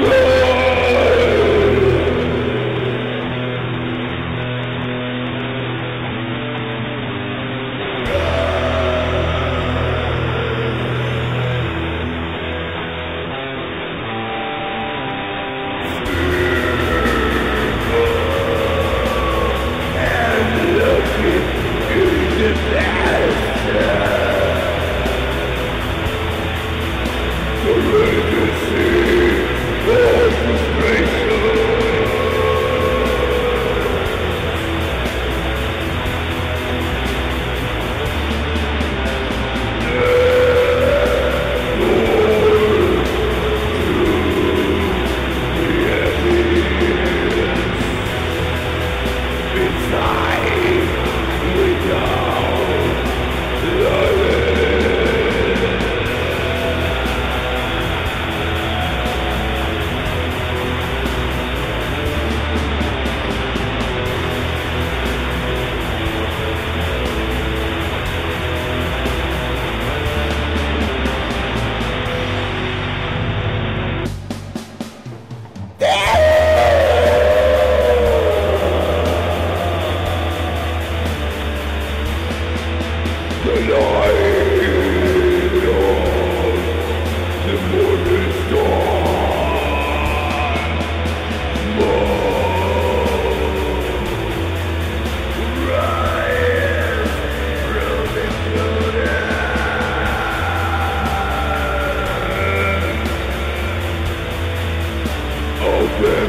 Yeah. Yeah.